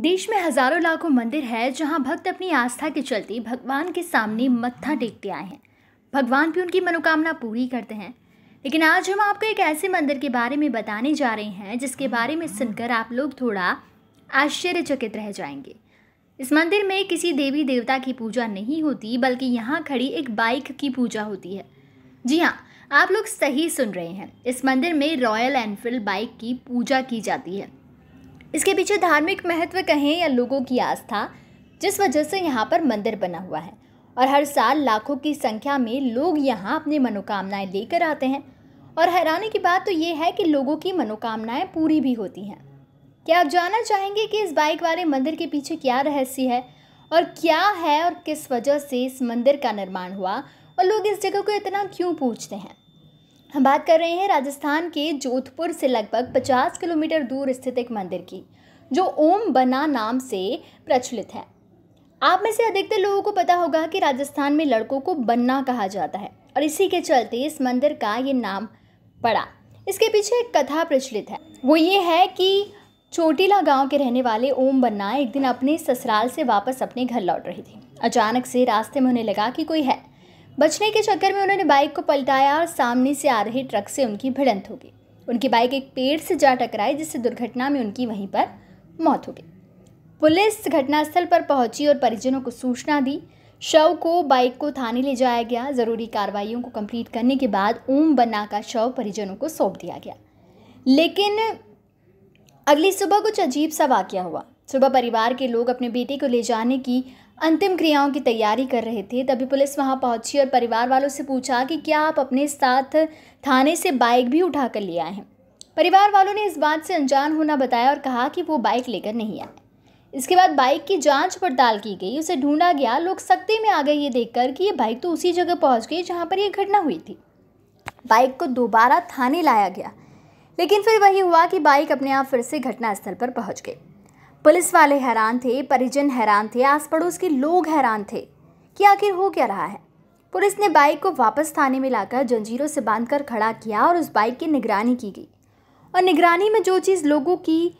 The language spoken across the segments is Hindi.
देश में हज़ारों लाखों मंदिर है जहाँ भक्त अपनी आस्था के चलते भगवान के सामने मत्था टेकते आए हैं। भगवान भी उनकी मनोकामना पूरी करते हैं। लेकिन आज हम आपको एक ऐसे मंदिर के बारे में बताने जा रहे हैं, जिसके बारे में सुनकर आप लोग थोड़ा आश्चर्यचकित रह जाएँगे। इस मंदिर में किसी देवी देवता की पूजा नहीं होती, बल्कि यहाँ खड़ी एक बाइक की पूजा होती है। जी हाँ आप लोग सही सुन रहे हैं। इस मंदिर में रॉयल एनफील्ड बाइक की पूजा की जाती है। इसके पीछे धार्मिक महत्व कहें या लोगों की आस्था, जिस वजह से यहाँ पर मंदिर बना हुआ है। और हर साल लाखों की संख्या में लोग यहाँ अपनी मनोकामनाएँ लेकर आते हैं। और हैरानी की बात तो ये है कि लोगों की मनोकामनाएँ पूरी भी होती हैं। क्या आप जानना चाहेंगे कि इस बाइक वाले मंदिर के पीछे क्या रहस्य है? और क्या है और किस वजह से इस मंदिर का निर्माण हुआ? और लोग इस जगह को इतना क्यों पूछते हैं? हम बात कर रहे हैं राजस्थान के जोधपुर से लगभग 50 किलोमीटर दूर स्थित एक मंदिर की, जो ओम बना नाम से प्रचलित है। आप में से अधिकतर लोगों को पता होगा कि राजस्थान में लड़कों को बन्ना कहा जाता है, और इसी के चलते इस मंदिर का ये नाम पड़ा। इसके पीछे एक कथा प्रचलित है। वो ये है कि चोटीला गाँव के रहने वाले ओम बन्ना एक दिन अपने ससुराल से वापस अपने घर लौट रही थी। अचानक से रास्ते में उन्हें लगा कि कोई है। बचने के चक्कर में उन्होंने बाइक को पलटाया और सामने से आ रहे ट्रक से उनकी भिड़ंत हो गई। उनकी बाइक एक पेड़ से जा टकराई, जिससे दुर्घटना में उनकी वहीं पर मौत हो गई। पुलिस घटनास्थल पर पहुँची और परिजनों को सूचना दी। शव को बाइक को थाने ले जाया गया। ज़रूरी कार्रवाइयों को कंप्लीट करने के बाद ओम बन्ना का शव परिजनों को सौंप दिया गया। लेकिन अगली सुबह कुछ अजीब सा वाक्य हुआ। सुबह परिवार के लोग अपने बेटे को ले जाने की अंतिम क्रियाओं की तैयारी कर रहे थे, तभी पुलिस वहाँ पहुँची और परिवार वालों से पूछा कि क्या आप अपने साथ थाने से बाइक भी उठा कर ले आए हैं। परिवार वालों ने इस बात से अनजान होना बताया और कहा कि वो बाइक लेकर नहीं आए। इसके बाद बाइक की जाँच पड़ताल की गई, उसे ढूंढा गया। लोग सख्ती में आ गए ये देखकर कि ये बाइक तो उसी जगह पहुँच गई जहाँ पर यह घटना हुई थी। बाइक को दोबारा थाने लाया गया, लेकिन फिर वही हुआ कि बाइक अपने आप फिर से घटनास्थल पर पहुँच गई। पुलिस वाले हैरान थे, परिजन हैरान थे आस पड़ोस के लोग हैरान थे कि आखिर हो क्या रहा है। पुलिस ने बाइक को वापस थाने में लाकर जंजीरों से बांधकर खड़ा किया और उस बाइक की निगरानी की गई। और निगरानी में जो चीज़ लोगों की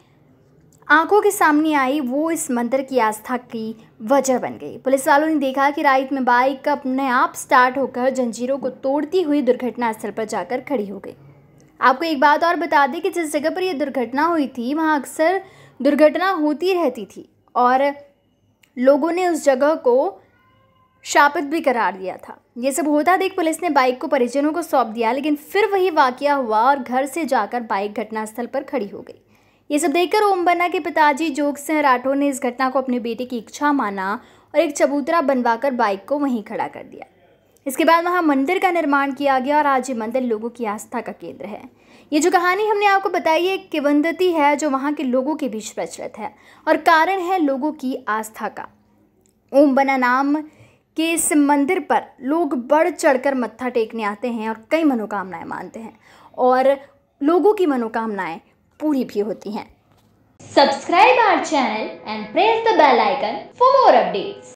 आँखों के सामने आई, वो इस मंदिर की आस्था की वजह बन गई। पुलिस वालों ने देखा कि राइट में बाइक अपने आप स्टार्ट होकर जंजीरों को तोड़ती हुई दुर्घटना स्थल पर जाकर खड़ी हो गई। आपको एक बात और बता दें कि जिस जगह पर यह दुर्घटना हुई थी, वहाँ अक्सर दुर्घटना होती रहती थी और लोगों ने उस जगह को शापित भी करार दिया था। ये सब होता देख पुलिस ने बाइक को परिजनों को सौंप दिया, लेकिन फिर वही वाकया हुआ और घर से जाकर बाइक घटनास्थल पर खड़ी हो गई। ये सब देखकर ओम बन्ना के पिताजी जोग सिंह राठौर ने इस घटना को अपने बेटे की इच्छा माना और एक चबूतरा बनवाकर बाइक को वहीं खड़ा कर दिया। इसके बाद वहाँ मंदिर का निर्माण किया गया और आज ये मंदिर लोगों की आस्था का केंद्र है। ये जो कहानी हमने आपको बताई है किवंदती है जो वहाँ के लोगों के बीच प्रचलित है और कारण है लोगों की आस्था का। ओम बना नाम के इस मंदिर पर लोग बढ़ चढ़कर मत्था टेकने आते हैं और कई मनोकामनाएँ मानते हैं और लोगों की मनोकामनाएँ पूरी भी होती हैं। Subscribe our channel and press the bell icon for more updates.